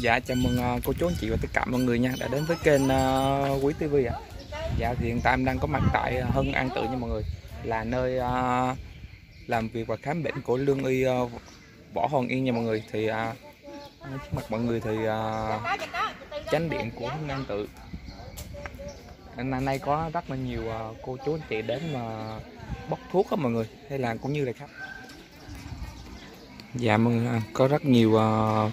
Dạ chào mừng ờ, cô chú anh chị và tất cả mọi người nha. Đã đến với kênh uh, Quý TV ạ. Dạ thì hiện tại em đang có mặt tại ờ, Hưng An Tự nha mọi người. Là nơi uh, làm việc và khám bệnh của lương y uh, Võ Hoàng Yên nha mọi người. Thì trước mặt mọi người thì ờ, chánh điện của Hưng An Tự. Năm nay có rất là nhiều cô chú anh chị đến mà bốc thuốc á mọi người. Hay là cũng như là khách dạ mọi người có rất nhiều uh,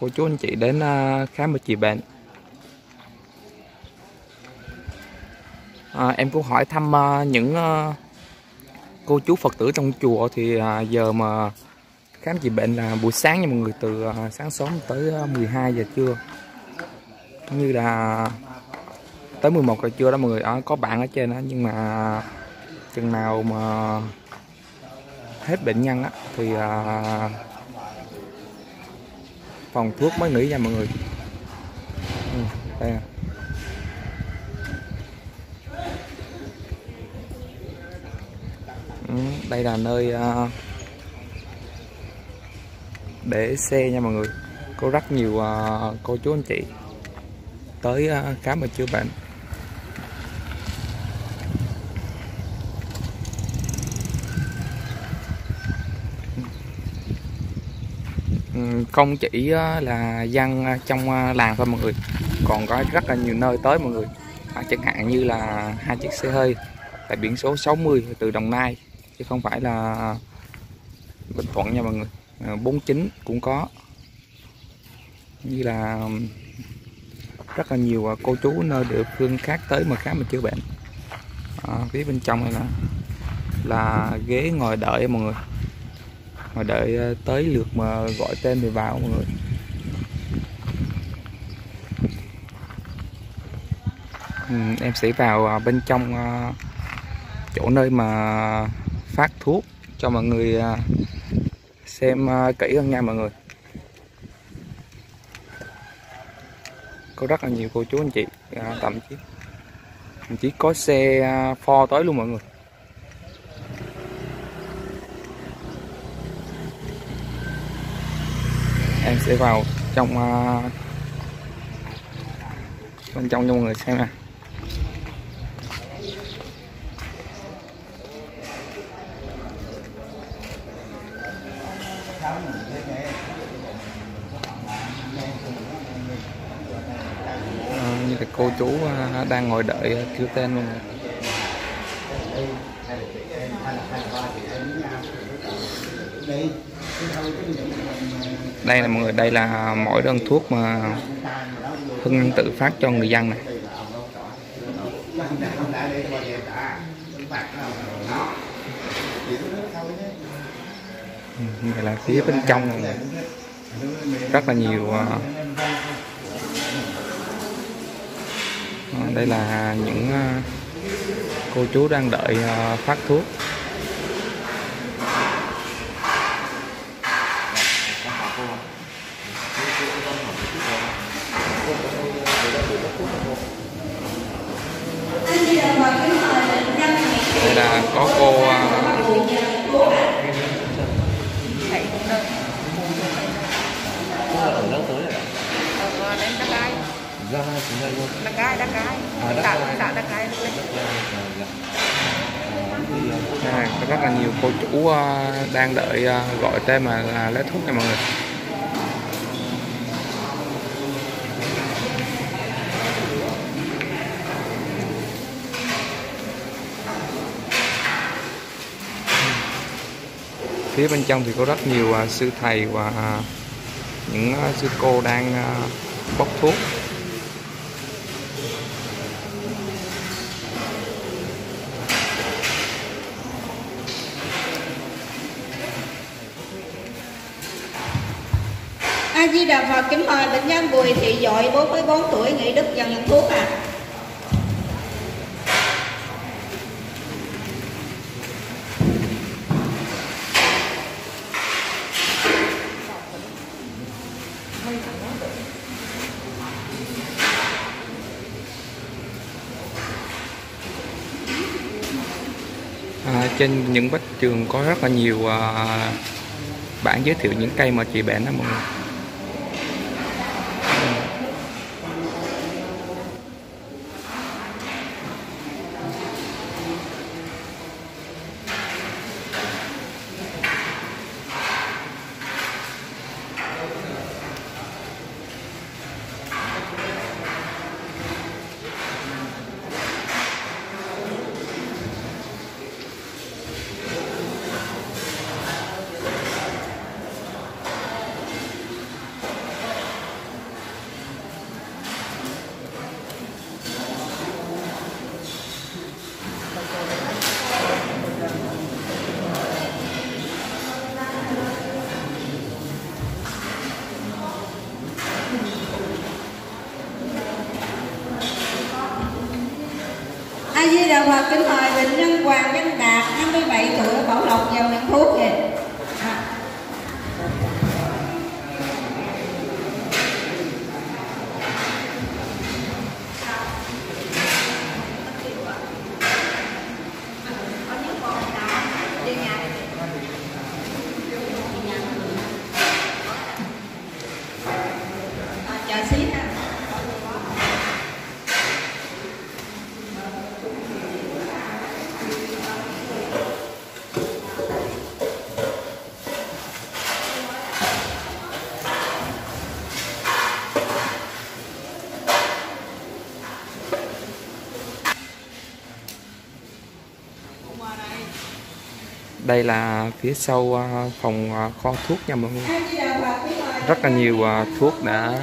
cô chú anh chị đến à, khám và trị bệnh. À, em cũng hỏi thăm à, những à, cô chú phật tử trong chùa thì giờ mà khám trị bệnh là buổi sáng nha mọi người từ sáng sớm tới 12 giờ trưa. Cũng như là tới 11 giờ trưa đó mọi người ở có bạn ở trên đó nhưng mà chừng nào mà hết bệnh nhân á thì à, phòng thuốc mới nghỉ nha mọi người. Ừ, đây à. Ừ, đây là nơi à, để xe nha mọi người. Có rất nhiều à, cô chú anh chị tới à, khám và chữa bệnh. Không chỉ ờ, là dân ờ, trong ờ, làng thôi mọi người còn có rất là nhiều nơi tới mọi người. À, chẳng hạn như là hai chiếc xe hơi tại biển số 60 từ Đồng Nai chứ không phải là Bình Thuận nha mọi người. À, 49 cũng có. Như là rất là nhiều cô chú nơi địa phương khác tới mà khám mà chữa bệnh. À, phía bên trong này là là ghế ngồi đợi mọi người mà đợi ờ, tới lượt mà gọi tên thì vào mọi người. Ừ, em sẽ vào ờ, bên trong ờ, chỗ nơi mà phát thuốc cho mọi người xem kỹ hơn nha mọi người. Có rất là nhiều cô chú anh chị thậm chí thậm chí có xe pho tới luôn mọi người. Em sẽ vào trong uh, bên trong cho mọi người xem nè Ờ, à, như là cô chú uh, đang ngồi đợi uh, kêu tên luôn nè đây là mọi người, đây là mỗi đơn thuốc mà Hưng tự phát cho người dân này. Ừ, đây là phía bên trong này. Rất là nhiều à. ờ, đây là những à, cô chú đang đợi à, phát thuốc. Đây là có cô à, ở đâu tới rồi ạ? Ờ, đến Đắk Lắk, Ra chúng ta luôn. Đắk Lắk, Đắk Lắk. À, Đắk Xã xã Đắk Lắk. Dạ. Có rất là nhiều cô chủ à, đang đợi à, gọi tên mà là lấy thuốc này mọi người phía bên trong thì có rất nhiều à, sư thầy và à, những à, sư cô đang à, bốc thuốc A Di Đà Phật kính mời bệnh nhân Bùi Thị Dội 44 tuổi nghỉ Đức dần nhận thuốc à. À, trên những bách trường có rất là nhiều à, bản giới thiệu những cây mà chị bạn đó mọi người và kính mời bệnh nhân Hoàng Văn Đạt 57 tuổi, Bảo Lộc, vào miệng thuốc về. Đây là phía sau à, phòng à, kho thuốc nha mọi người. Rất là nhiều à, thuốc đã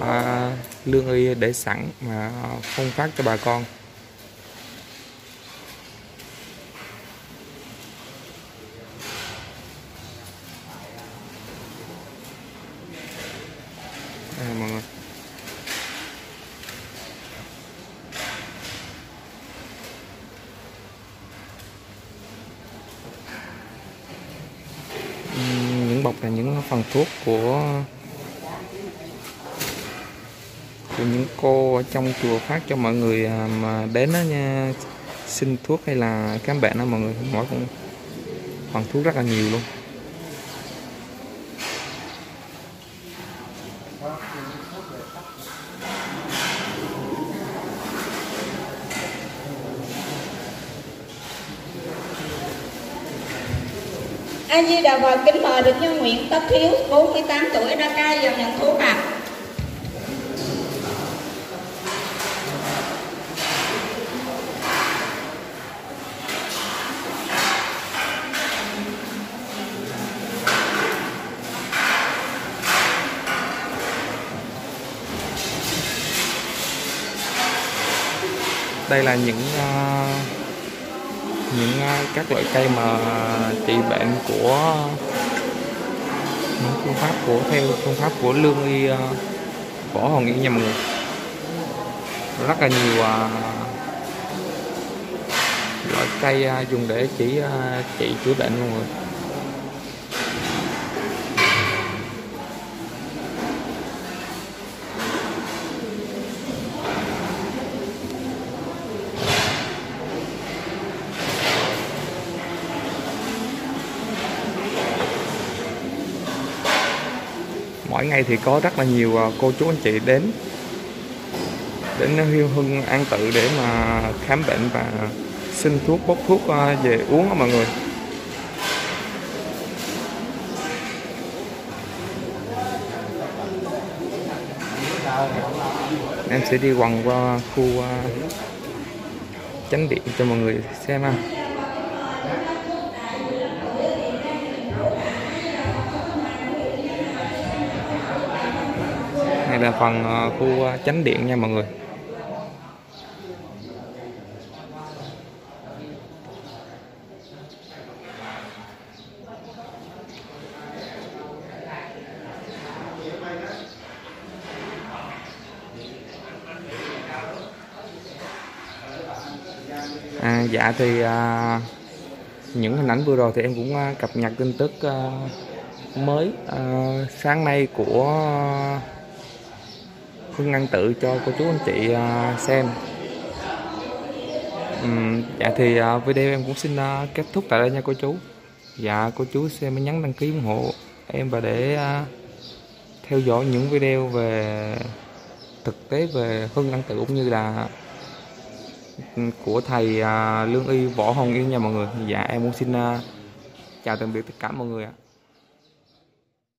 à, lương y để sẵn mà phân phát cho bà con. Bọc là những phần thuốc của của những cô ở trong chùa phát cho mọi người à, mà đến đó nha, xin thuốc hay là khám bệnh đó mọi người. Mỗi cũng phần thuốc rất là nhiều luôn. A Di Đà Phật kính mời được nhân nguyện Tất Hiếu 48 tuổi Đa Cai vào nhận thú ạ. đây là những uh, những à, các loại cây mà trị bệnh của những phương pháp của, theo phương pháp của lương y võ hồng yên nhà mọi người rất là nhiều à, loại cây dùng để chỉ trị chữa bệnh mọi người mỗi ngày thì có rất là nhiều à, cô chú anh chị đến đến Hiêu Hưng An Tự để mà khám bệnh và xin thuốc, bốc thuốc à, về uống đó mọi người. Em sẽ đi quần qua khu à, chánh điện cho mọi người xem ha. Này là phần ờ, khu ờ, chánh điện nha mọi người. À, dạ thì à, những hình ảnh vừa rồi thì em cũng à, cập nhật tin tức à, mới à, sáng nay của Hưng An Tự cho cô chú anh chị à, xem. uhm, dạ thì à, video em cũng xin à, kết thúc tại đây nha cô chú. Dạ cô chú xem mới nhắn đăng ký ủng hộ em và để theo dõi những video về thực tế về Hưng An Tự cũng như là của thầy lương y võ hồng yên nha mọi người dạ em cũng xin chào tạm biệt tất cả mọi người ạ